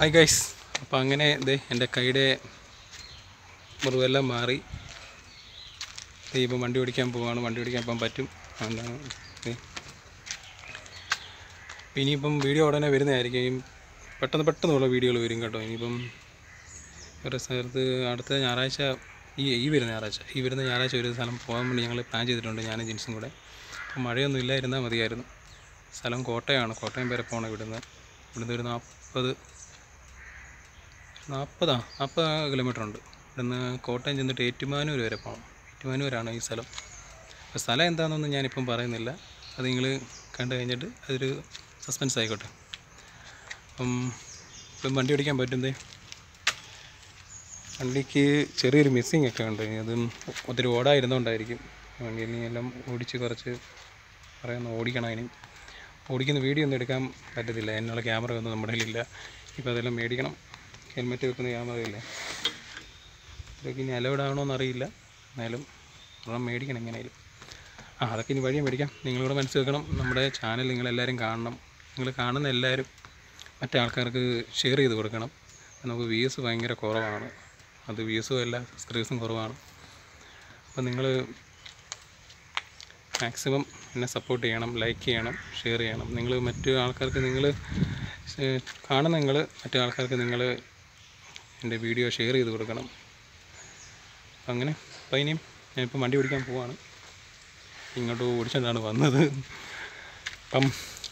Hi guys അപ്പോൾ അങ്ങനെ ദേ എന്റെ കൈയുടെ മുറിവെല്ലാം മാറി. ഇപ്പം വണ്ടി ഓടിക്കാൻ പോവാണ്. വണ്ടി ഓടിക്കാൻ പോകാൻ പറ്റും. എന്താണ്. ഇനിയിപ്പം വീഡിയോ ഉടനെ വരുന്നതായിരിക്കും. പെട്ടെന്ന് പെട്ടെന്നുള്ള വീഡിയോകൾ വരും കേട്ടോ. ഇനിയിപ്പം ഒരു സ്ഥലത്ത് അടുത്ത ഞായറാഴ്ച ഈ ഈ വരുന്ന ഞായറാഴ്ച ഈ വരുന്ന ഞായറാഴ്ച ഒരു സ്ഥലം പോകാൻ വേണ്ടി ഞങ്ങൾ പ്ലാൻ ചെയ്തിട്ടുണ്ട് ഞാനും ജിൻസും കൂടെ. അപ്പം മഴയൊന്നും ഇല്ലായിരുന്നാൽ മതിയായിരുന്നു. സ്ഥലം കോട്ടയമാണ് കോട്ടയം വരെ പോകണം ഇവിടുന്ന്. ഇവിടുന്ന് ഒരു നാൽപ്പത് നാൽപ്പതാ നാൽപ്പത് കിലോമീറ്റർ ഉണ്ട് ഇവിടുന്ന് കോട്ടയം ചെന്നിട്ട് ഏറ്റുമാനൂർ വരെ പോകണം ഏറ്റുമാനൂരാണ് ഈ സ്ഥലം. അപ്പോൾ സ്ഥലം എന്താണെന്നൊന്നും ഞാനിപ്പം പറയുന്നില്ല. അത് നിങ്ങൾ കണ്ടു കഴിഞ്ഞിട്ട് അതൊരു സസ്പെൻസ് ആയിക്കോട്ടെ. അപ്പം ഇപ്പം വണ്ടി ഓടിക്കാൻ പറ്റുന്നേ? വണ്ടിക്ക് ചെറിയൊരു മിസ്സിങ് ഒക്കെ ഉണ്ട്. അതും ഒത്തിരി ഓടായിരുന്നോണ്ടായിരിക്കും വണ്ടി ഇനി എല്ലാം ഓടിച്ച് കുറച്ച് പറയുന്ന ഓടിക്കണം ഇനി. ഓടിക്കുന്ന വീഡിയോ ഒന്നും എടുക്കാൻ പറ്റത്തില്ല. എന്നുള്ള ക്യാമറ ഒന്നും നമ്മുടെ കയ്യിലില്ല. ഇപ്പോൾ അതെല്ലാം മേടിക്കണം. ഹെൽമെറ്റ് വെക്കുന്ന ക്യാമറയില്ലേ ഇതൊക്കെ ഇനി അലൗഡ് ആണോ എന്നറിയില്ല. എന്നാലും ഒരെണ്ണം മേടിക്കണം എങ്ങനെയായാലും. ആ അതൊക്കെ ഇനി വഴിയും മേടിക്കാം. നിങ്ങളിവിടെ വെക്കണം. നമ്മുടെ ചാനൽ നിങ്ങളെല്ലാവരും കാണണം. നിങ്ങൾ കാണുന്ന എല്ലാവരും മറ്റേ ആൾക്കാർക്ക് ഷെയർ ചെയ്ത് കൊടുക്കണം. നമുക്ക് വ്യൂസ് ഭയങ്കര കുറവാണ്. അത് വ്യൂസും അല്ല സബ്സ്ക്രൈബേഴ്സും കുറവാണ്. അപ്പം നിങ്ങൾ മാക്സിമം എന്നെ സപ്പോർട്ട് ചെയ്യണം ലൈക്ക് ചെയ്യണം ഷെയർ ചെയ്യണം. നിങ്ങൾ മറ്റു ആൾക്കാർക്ക് നിങ്ങൾ കാണുന്ന നിങ്ങൾ മറ്റു ആൾക്കാർക്ക് നിങ്ങൾ എന്റെ വീഡിയോ ഷെയർ ചെയ്ത് കൊടുക്കണം. അങ്ങനെ അപ്പം ഇനിയും ഞാനിപ്പോൾ വണ്ടി ഓടിക്കാൻ പോവാണ്. ഇങ്ങോട്ട് ഓടിച്ചാണ് വന്നത്. അപ്പം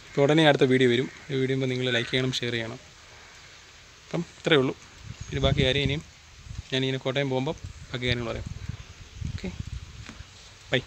ഇപ്പോൾ ഉടനെ അടുത്ത വീഡിയോ വരും. ഈ വീഡിയോ നിങ്ങൾ ലൈക്ക് ചെയ്യണം ഷെയർ ചെയ്യണം. അപ്പം ഇത്രയേ ഉള്ളൂ. ഇനി ബാക്കി കാര്യം ഇനിയും ഞാനിങ്ങനെ കോട്ടയം പോകുമ്പം ബാക്കി കാര്യങ്ങൾ പറയാം. Okay bye